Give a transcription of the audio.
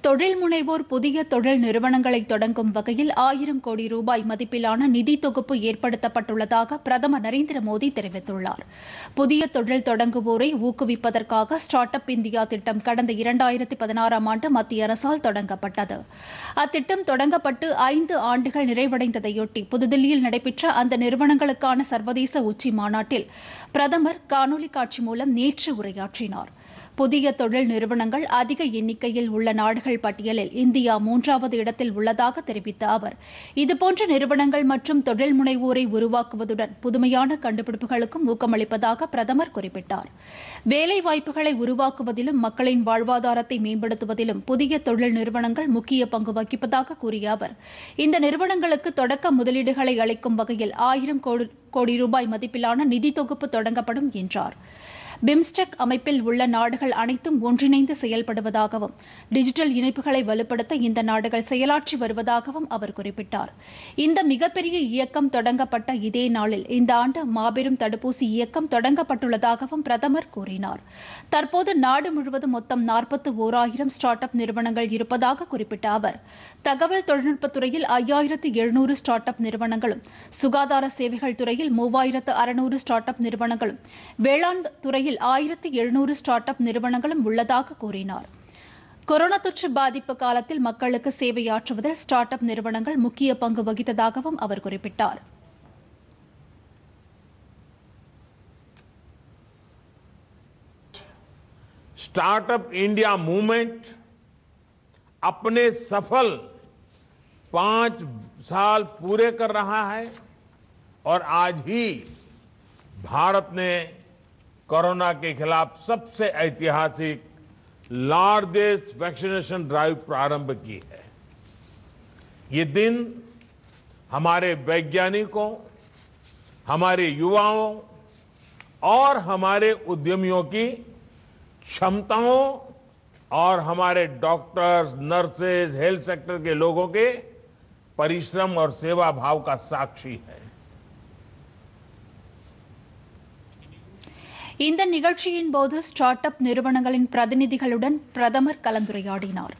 தொழில் முனைவோர் புதிய தொழில் நிறுவனங்களை தொடங்கும் வகையில் ஆயிரம் கோடி ரூபாய் மதிப்பிலான நிதி தொகுப்பு ஏற்படுத்தப்பட்டுள்ளதாக பிரதமர் நரேந்திர மோடி தெரிவித்துள்ளார். புதிய தொழில் தொடங்குவோரை ஊக்குவிப்பதற்காக ஸ்டார்ட் அப் இந்தியா திட்டம் கடந்த இரண்டாயிரத்தி பதினாறாம் ஆண்டு மத்திய அரசால் தொடங்கப்பட்டது. அத்திட்டம் தொடங்கப்பட்டு ஐந்து ஆண்டுகள் நிறைவடைந்ததையொட்டி புதுதில்லியில் நடைபெற்ற அந்த நிறுவனங்களுக்கான சர்வதேச உச்சி மாநாட்டில் பிரதமர் காணொலி காட்சி மூலம் நேற்று உரையாற்றினார். புதிய தொழில் நிறுவனங்கள் அதிக எண்ணிக்கையில் உள்ள நாடுகள் பட்டியலில் இந்தியா மூன்றாவது இடத்தில் உள்ளதாக தெரிவித்த அவர். இதுபோன்ற நிறுவனங்கள் மற்றும் தொழில் முனைவோரை உருவாக்குவதுடன் புதுமையான கண்டுபிடிப்புகளுக்கும் ஊக்கமளிப்பதாக பிரதமர் குறிப்பிட்டார். வேலைவாய்ப்புகளை உருவாக்குவதிலும் மக்களின் வாழ்வாதாரத்தை மேம்படுத்துவதிலும் புதிய தொழில் நிறுவனங்கள் முக்கிய பங்கு வகிப்பதாக கூறிய அவர் இந்த நிறுவனங்களுக்கு தொடக்க முதலீடுகளை அளிக்கும் வகையில் ஆயிரம் கோடி ரூபாய் மதிப்பிலான நிதி தொகுப்பு தொடங்கப்படும் என்றார். பிம்ஸ்டெக் அமைப்பில் உள்ள நாடுகள் அனைத்தும் ஒன்றிணைந்து செயல்படுவதாகவும் டிஜிட்டல் இணைப்புகளை வலுப்படுத்த இந்த நாடுகள் செயலாற்றி வருவதாகவும் அவர் குறிப்பிட்டார். இந்த மிகப்பெரிய இயக்கம் தொடங்கப்பட்ட இதே நாளில் இந்த ஆண்டு மாபெரும் தடுப்பூசி இயக்கம் தொடங்கப்பட்டுள்ளதாகவும் பிரதமர் கூறினார். தற்போது நாடு முழுவதும் மொத்தம் நாற்பத்தி ஓராயிரம் ஸ்டார்ட் அப் நிறுவனங்கள் இருப்பதாக குறிப்பிட்ட அவர் தகவல் தொழில்நுட்பத்துறையில் ஐயாயிரத்து எழுநூறு ஸ்டார்ட் அப் நிறுவனங்களும் சுகாதார சேவைகள் துறையில் மூவாயிரத்து அறுநூறு ஸ்டார்ட் அப் நிறுவனங்களும் வேளாண் துறையில் துறையில் ஆயிரத்தி எழுநூறு ஸ்டார்ட் அப் நிறுவனங்களும் உள்ளதாக கூறினார் கொரோனா தொற்று பாதிப்பு காலத்தில் மக்களுக்கு சேவையாற்றுவதில் ஸ்டார்ட் அப் நிறுவனங்கள் முக்கிய பங்கு வகித்ததாகவும் அவர் குறிப்பிட்டார் स्टार्टअप इंडिया मूवमेंट अपने सफल पांच साल पूरे कर रहा है और आज ही भारत ने कोरोना के खिलाफ सबसे ऐतिहासिक लार्जेस्ट वैक्सीनेशन ड्राइव प्रारंभ की है। ये दिन हमारे वैज्ञानिकों, हमारे युवाओं और हमारे उद्यमियों की क्षमताओं और हमारे डॉक्टर्स नर्सेज हेल्थ सेक्टर के लोगों के परिश्रम और सेवा भाव का साक्षी है। இந்த நிகழ்ச்சியின் போது ஸ்டார்ட் அப் நிறுவனங்களின் பிரதிநிதிகளுடன் பிரதமர் கலந்துரையாடினார்.